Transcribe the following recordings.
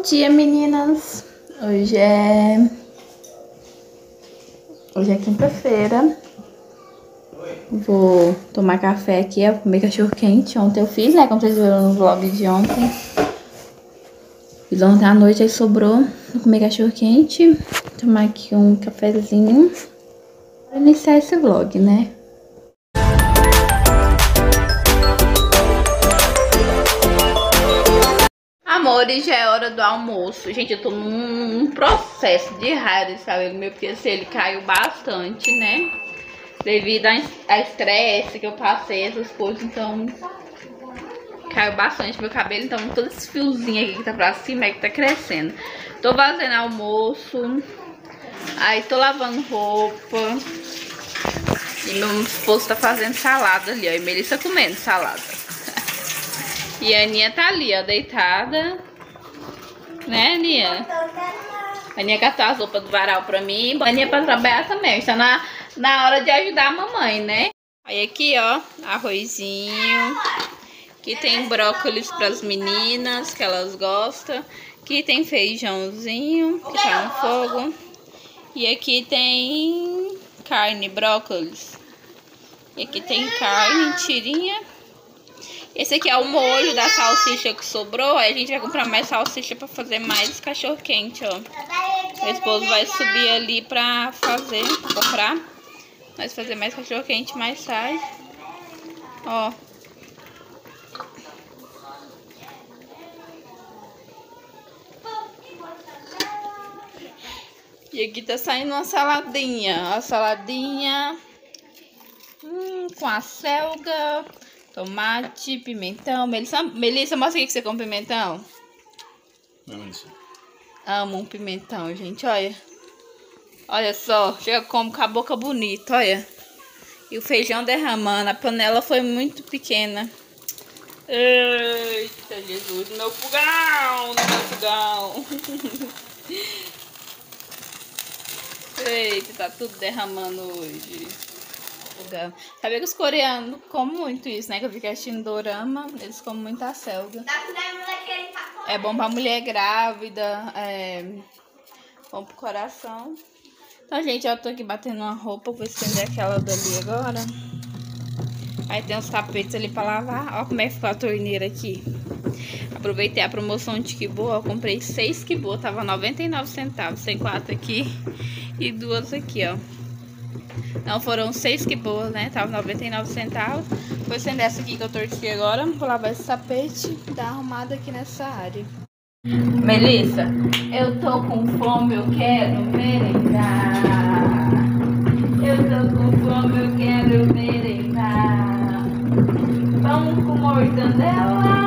Bom dia, meninas. Hoje é. Hoje é quinta-feira. Vou tomar café aqui, vou comer cachorro quente. Ontem eu fiz, né? Como vocês viram no vlog de ontem. Fiz ontem à noite, aí sobrou. Vou comer cachorro quente. Tomar aqui um cafezinho. Pra iniciar esse vlog, né? Amores, já é hora do almoço. Gente, eu tô num processo de raiva desse cabelo meu, porque assim, ele caiu bastante, né? Devido a estresse que eu passei, essas coisas, então... Caiu bastante meu cabelo, então todo esse fiozinho aqui que tá pra cima é que tá crescendo. Tô fazendo almoço, aí tô lavando roupa. E meu esposo tá fazendo salada ali, ó. E Melissa comendo salada. E a Aninha tá ali, ó, deitada. Né, Aninha? A Aninha catou as roupas do varal pra mim. A Aninha pra trabalhar também. Está na, na hora de ajudar a mamãe, né? Aí aqui, ó, arrozinho. Aqui tem brócolis pras meninas, que elas gostam. Aqui tem feijãozinho, que tá no fogo. E aqui tem carne, brócolis. E aqui tem carne, tirinha. Esse aqui é o molho da salsicha que sobrou. Aí a gente vai comprar mais salsicha pra fazer mais cachorro quente, ó. Meu esposo vai subir ali pra fazer, pra comprar. Nós fazer mais cachorro quente mais tarde. Ó. E aqui tá saindo uma saladinha. A saladinha hum, com a selga. Tomate, pimentão. Melissa, Melissa mostra aqui que você come pimentão. Não, isso. Amo um pimentão, gente, olha. Olha só, chega como com a boca bonita, olha. E o feijão derramando. A panela foi muito pequena. Eita, Jesus, no meu fogão, no meu fogão. Eita, tá tudo derramando hoje. Sabia que os coreanos comem muito isso, né? Que eu fiquei assistindo dorama, eles comem muito a selga. É bom pra mulher grávida, é bom pro coração. Então, gente, eu tô aqui batendo uma roupa, vou estender aquela dali agora. Aí tem os tapetes ali pra lavar. Ó como é que ficou a torneira aqui. Aproveitei a promoção de Kibo, eu comprei seis Kibo, tava 99 centavos. Tem quatro aqui e duas aqui, ó. Não, foram seis que boas, né? Tava 99 centavos. Foi sendo essa aqui que eu torci agora. Vou lavar esse tapete e dar arrumada aqui nessa área. Melissa, eu tô com fome, eu quero merendar. Eu tô com fome, eu quero merendar. Pão com mortandela.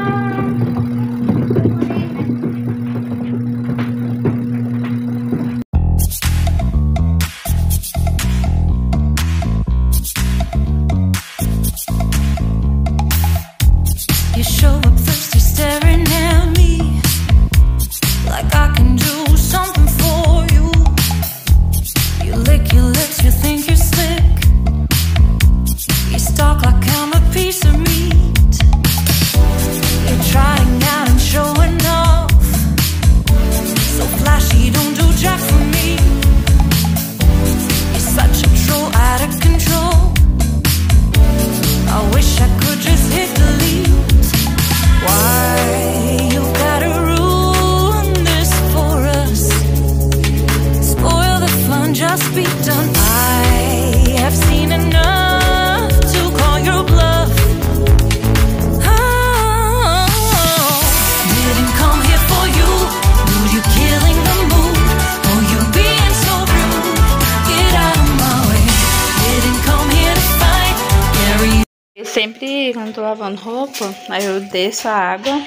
Lavando roupa, aí eu desço a água,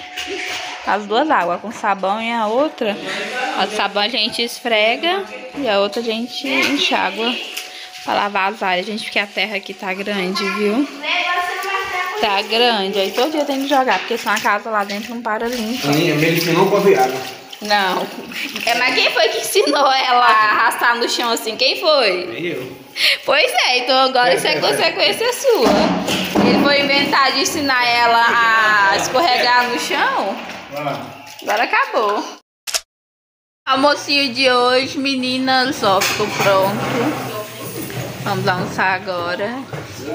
as duas águas, com sabão e a outra. A sabão a gente esfrega e a outra a gente enxágua pra lavar as áreas, gente, porque a terra aqui tá grande, viu? Tá grande, aí todo dia tem que jogar, porque senão a casa lá dentro não para limpa. Aninha, me ensinou pra ver água. Não. É, mas quem foi que ensinou ela a arrastar no chão assim? Quem foi? Eu. Pois é, então agora isso é consequência sua. Ele foi inventar de ensinar ela a escorregar no chão. Agora acabou. Almocinho de hoje, meninas, ó, ficou pronto. Vamos almoçar agora.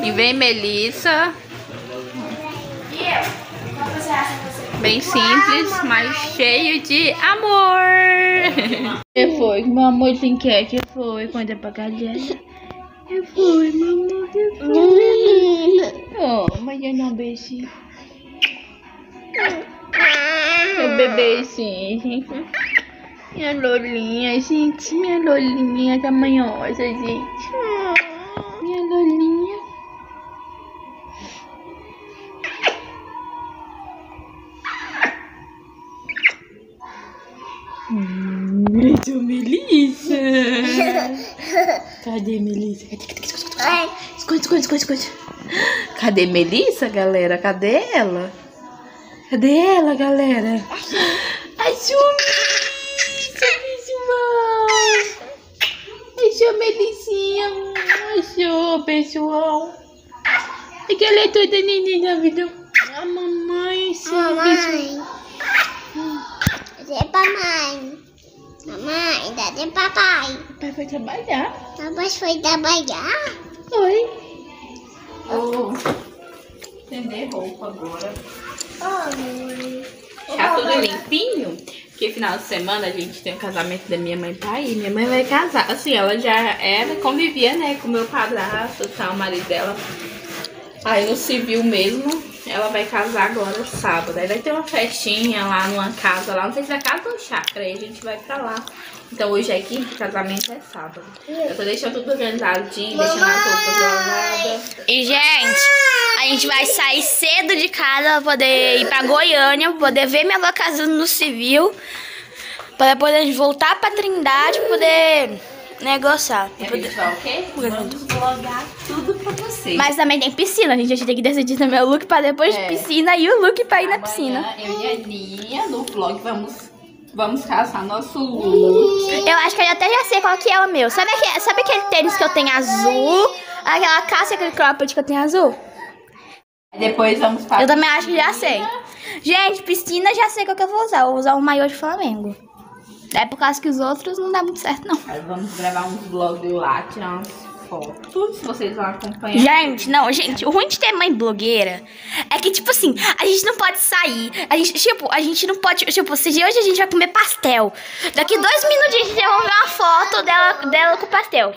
E vem Melissa. Bem simples, mas cheio de amor. Que foi? Meu amorzinho quer que foi? Conta pra galera. Que foi, meu amor? Que foi? Oh, mas eu não beijinho. Meu bebezinho, gente. Minha Lolinha, gente. Minha Lolinha tamanhosa, gente. Minha Lolinha. Hum, Melissa. Cadê Melissa? Cadê? Cadê? Esconde, esconde, esconde, esconde. Cadê Melissa, galera? Cadê ela? Cadê ela, galera? Achou Melissa, pessoal. Achou Melissinha. Achou, pessoal. É que ela é toda neném da vida. A mamãe, sim, pessoal. Mamãe. Cadê papai? Mamãe, cadê papai? Papai vai trabalhar. Papai foi trabalhar? Oi. Vou estender roupa agora. Oi. Tá tudo limpinho? Porque final de semana a gente tem o casamento da minha mãe pra ir. Minha mãe vai casar. Assim, ela já era, convivia, né, com meu padrasto, tá, o marido dela. Aí no civil mesmo, ela vai casar agora sábado. Aí vai ter uma festinha lá numa casa lá. Não sei se é casa ou chácara. Aí a gente vai pra lá. Então hoje é quinta, casamento é sábado. Eu tô deixando tudo organizadinho, deixando as roupas lavadas. E, gente, a gente vai sair cedo de casa pra poder ir pra Goiânia, pra poder ver minha avó casando no civil, pra poder voltar pra Trindade, pra poder negociar. E a gente vai o quê? Vamos vlogar tudo pra vocês. Mas também tem piscina, a gente, a gente tem que decidir também o look pra depois É. de piscina e o look pra ir na Amanhã, piscina. Eu e a Aninha, no vlog, vamos, vamos caçar nosso look. Eu acho que eu até já sei qual que é o meu. Sabe, aquele, sabe aquele tênis que eu tenho azul? Aquela calça e aquele cropped que eu tenho azul? Depois vamos pra Eu também acho que já sei. Gente, piscina já sei qual que eu vou usar. Eu vou usar um maiô de Flamengo. É por causa que os outros não dá muito certo, não. Aí vamos gravar uns vlogs lá, tirar umas fotos. Se vocês vão acompanhar. Gente, não, gente, o ruim de ter mãe blogueira é que, tipo assim, a gente não pode sair. A gente, tipo, a gente não pode. Tipo, se hoje a gente vai comer pastel. Daqui dois minutinhos a gente vai ver uma foto dela, dela com pastel.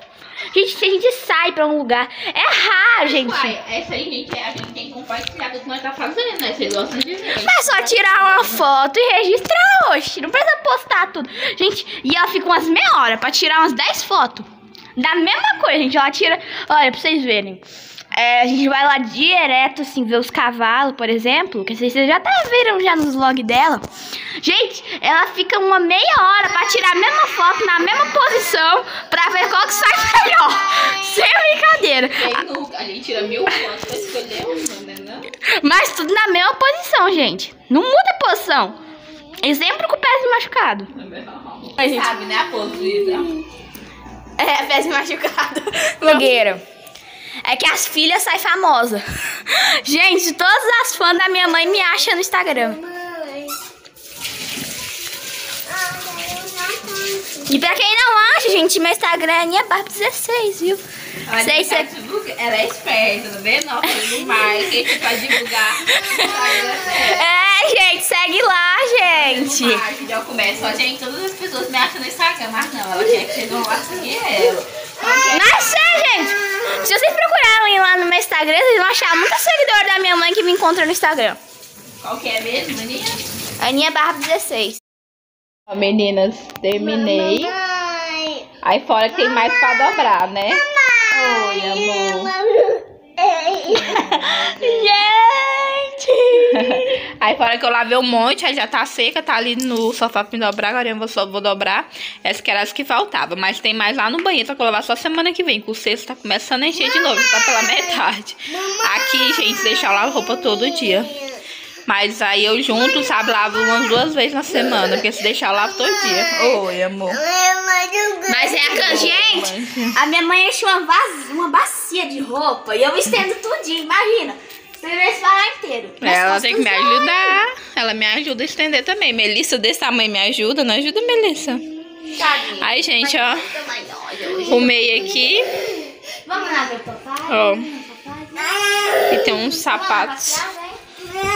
Gente, se a gente sai pra um lugar. É raro, gente. Uai, essa aí, gente, a gente tem que compartilhar tudo que nós tá fazendo, né? Vocês gostam de ver. É só tirar uma foto e registrar hoje. Não precisa postar tudo. Gente, e ela fica umas meia hora pra tirar umas 10 fotos. Da mesma coisa, gente. Ela tira. Olha, pra vocês verem. É, a gente vai lá direto, assim, ver os cavalos, por exemplo. Que vocês já até viram já nos vlogs dela. Gente, ela fica uma meia hora pra tirar a mesma foto na mesma posição pra ver qual que sai melhor. Sem brincadeira. Nunca? A gente tira mil fotos pra escolher uma, né? Não? Mas tudo na mesma posição, gente. Não muda a posição. E sempre com o pezinho machucado. A gente sabe, né? A pose. É, pezinho machucado. Blogueiro. É que as filhas saem famosas. Gente, todas as fãs da minha mãe me acham no Instagram. Mãe. E pra quem não acha, gente, meu Instagram é Aninha Barba 16, viu? Ela, Sei, sei. divulga- ela é esperta, tá vendo? Ela fazendo marketing pra divulgar. É, gente, segue lá, gente. Já começa. Ó, gente, todas as pessoas me acham no Instagram, mas não, ela quer que vocês vão lá seguir ela é, gente. Se vocês procurarem lá no meu Instagram, vocês vão achar muita seguidor da minha mãe que me encontra no Instagram. Qual que é mesmo, menina? Aninha Barba 16. Ó, meninas, terminei. Mãe. Aí fora que tem mais pra dobrar, né? Oi, amor. Gente! Aí fora que eu lavei um monte, aí já tá seca, tá ali no sofá pra me dobrar. Agora eu vou, só vou dobrar. Essas que eram as que faltavam. Mas tem mais lá no banheiro, só que eu lavar só semana que vem. Que o cesto tá começando a encher de novo, já tá pela metade. Aqui, gente, deixar eu lavo roupa todo dia. Mas aí eu junto, sabe, lavo umas duas vezes na semana. Porque se deixar eu lavo todo dia. Oi, amor. Mas é a can... Gente, a minha mãe enche uma, vaz... uma bacia de roupa e eu estendo tudinho, imagina. Esse varal inteiro. Ela tem que me ajudar. Ela me ajuda a estender também. Melissa desse tamanho me ajuda, não ajuda, Melissa? Aí, gente, ó. Arrumei aqui. Vamos lá ver o papai? Ó. E tem uns sapatos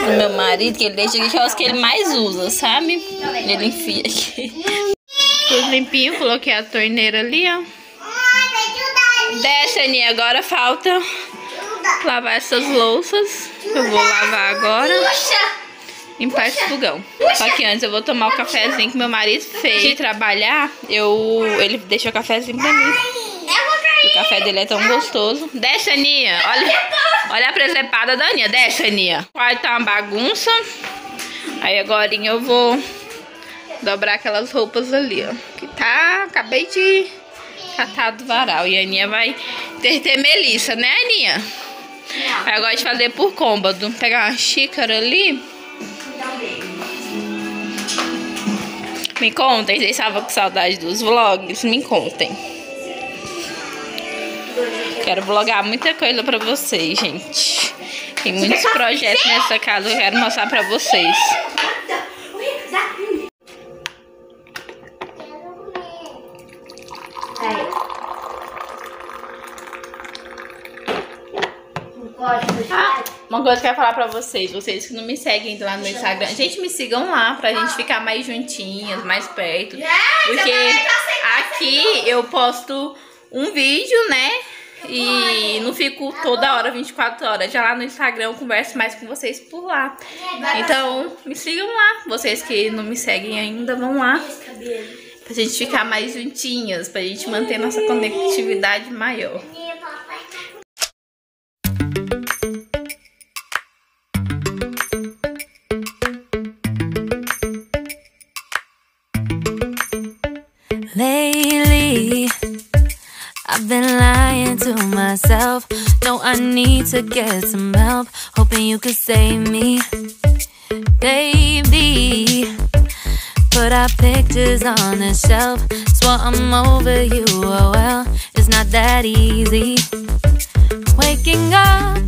do meu marido, que ele deixa aqui, que é os que ele mais usa, sabe? Ele enfia aqui. Tudo limpinho, coloquei a torneira ali, ó. Desce, Aninha. Agora falta lavar essas louças. Eu vou lavar agora. Limpar esse fogão. Só que antes eu vou tomar o cafezinho que meu marido fez. De trabalhar, eu, ele deixou o cafezinho pra mim. O café dele é tão gostoso. Desce, Aninha. Olha, olha a presepada da Aninha. Desce, Aninha. O quarto tá uma bagunça. Aí agora eu vou dobrar aquelas roupas ali, ó. Que tá... Acabei de catar do varal. E a Aninha vai ter, ter Melissa, né, Aninha? Aí eu gosto de fazer por cômodo. Pegar uma xícara ali. Me contem, vocês estavam com saudade dos vlogs? Me contem. Quero vlogar muita coisa pra vocês, gente. Tem muitos projetos nessa casa que eu quero mostrar pra vocês. Ah, uma coisa que eu quero falar pra vocês, vocês que não me seguem lá no Instagram, gente, me sigam lá pra gente ficar mais juntinhas, mais perto. Porque aqui eu posto um vídeo, né? E não fico toda hora, 24 horas. Já lá no Instagram eu converso mais com vocês por lá. Então, me sigam lá. Vocês que não me seguem ainda, vão lá. Pra gente ficar mais juntinhas, pra gente manter nossa conectividade maior. I need to get some help. Hoping you could save me, baby. Put our pictures on the shelf. Swore I'm over you. Oh well, it's not that easy. Waking up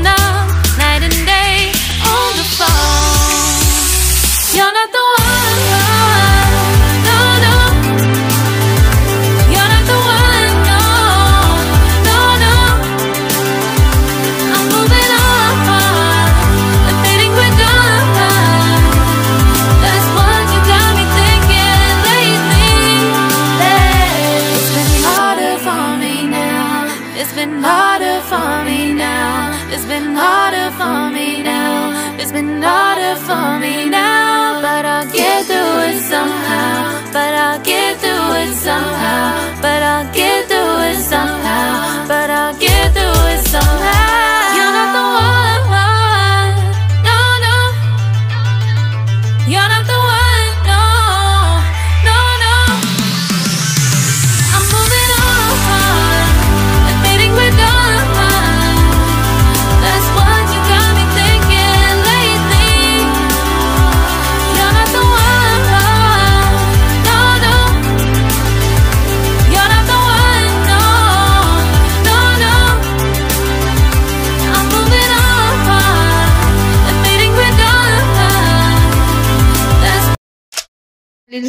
But I'll get through it somehow. But I'll get through it somehow.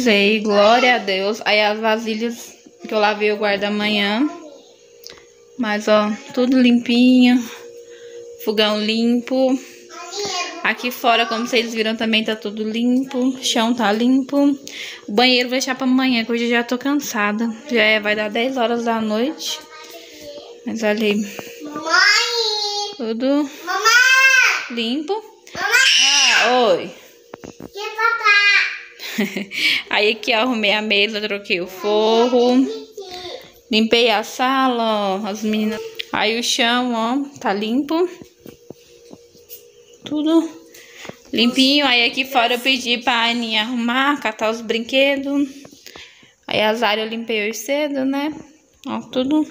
Finalizei, glória a Deus. Aí as vasilhas Que eu lavei o guarda amanhã. Mas, ó, tudo limpinho. Fogão limpo. Aqui fora, como vocês viram, também tá tudo limpo. O chão tá limpo. O banheiro vou deixar pra amanhã, que hoje eu já tô cansada. Já é, vai dar 10 horas da noite. Mas olha aí. Mamãe! Tudo Mamãe! limpo. Mamãe! Ah, oi. Que papai? Aí ó, arrumei a mesa, troquei o forro. Limpei a sala, ó, as meninas. Aí o chão, ó, tá limpo. Tudo limpinho. Aí aqui fora eu pedi pra Aninha arrumar, catar os brinquedos. Aí as áreas eu limpei hoje cedo, né? Ó, tudo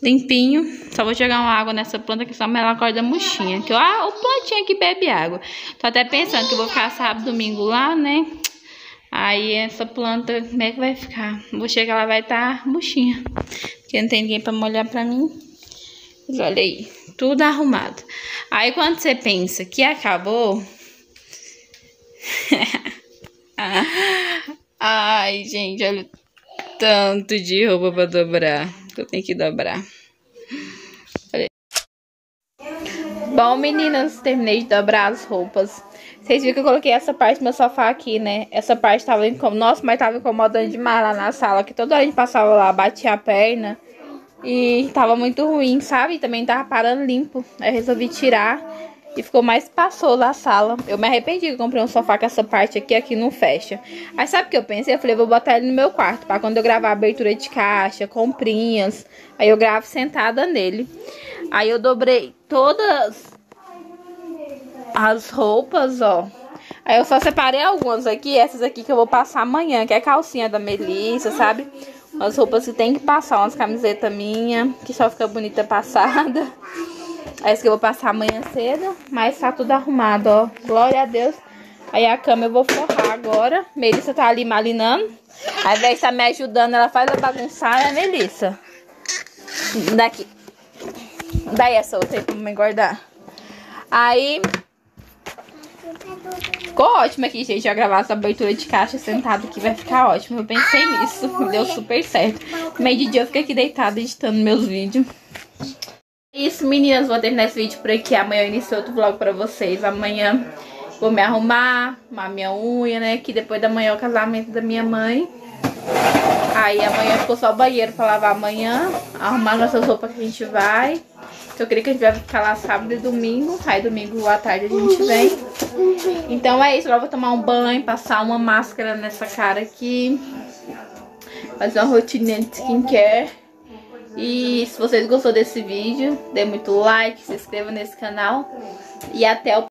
limpinho. Só vou jogar uma água nessa planta que só ela acorda murchinha. Que ah, o plantinha que bebe água. Tô até pensando que eu vou ficar sábado, domingo lá, né? Aí essa planta, como é que vai ficar? Vou chegar lá, vai estar tá murchinha. Porque não tem ninguém pra molhar pra mim. Mas olha aí, tudo arrumado. Aí quando você pensa que acabou... Ai, gente, olha o tanto de roupa pra dobrar. Eu tenho que dobrar. Bom, meninas, terminei de dobrar as roupas. Vocês viram que eu coloquei essa parte do meu sofá aqui, né? Essa parte tava incomodando. Nossa, mas tava incomodando demais lá na sala. Que toda hora a gente passava lá, batia a perna. E tava muito ruim, sabe? Também tava parando limpo. Aí resolvi tirar. E ficou mais espaçoso a sala. Eu me arrependi que comprei um sofá com essa parte aqui, aqui não fecha. Aí sabe o que eu pensei? Eu falei, vou botar ele no meu quarto. Pra quando eu gravar abertura de caixa, comprinhas. Aí eu gravo sentada nele. Aí eu dobrei todas as roupas, ó. Aí eu só separei algumas aqui, essas aqui que eu vou passar amanhã, que é calcinha da Melissa, sabe? As roupas que tem que passar, umas camisetas minha, que só fica bonita passada. Essa que eu vou passar amanhã cedo, mas tá tudo arrumado, ó. Glória a Deus. Aí a cama eu vou forrar agora. Melissa tá ali malinando. Ao invés de tá me ajudando, ela faz a bagunçar, né, Melissa? Daqui. Daí essa outra aí pra me engordar. Aí Ficou ótimo aqui, gente. Eu gravar essa abertura de caixa sentado aqui vai ficar ótimo. Eu pensei nisso. Deu super certo. Meio de dia eu fiquei aqui deitada editando meus vídeos. É isso, meninas. Vou terminar esse vídeo por aqui. Amanhã eu inicio outro vlog pra vocês. Amanhã vou me arrumar, arrumar minha unha, né? Que depois da manhã é o casamento da minha mãe. Aí amanhã ficou só o banheiro pra lavar amanhã. Arrumar nossas roupas que a gente vai. Eu creio que a gente vai ficar lá sábado e domingo. Aí domingo à tarde a gente vem. Então é isso. Agora eu vou tomar um banho, passar uma máscara nessa cara aqui. Fazer uma rotina de skincare. E se vocês gostou desse vídeo, dê muito like, se inscreva nesse canal. E até o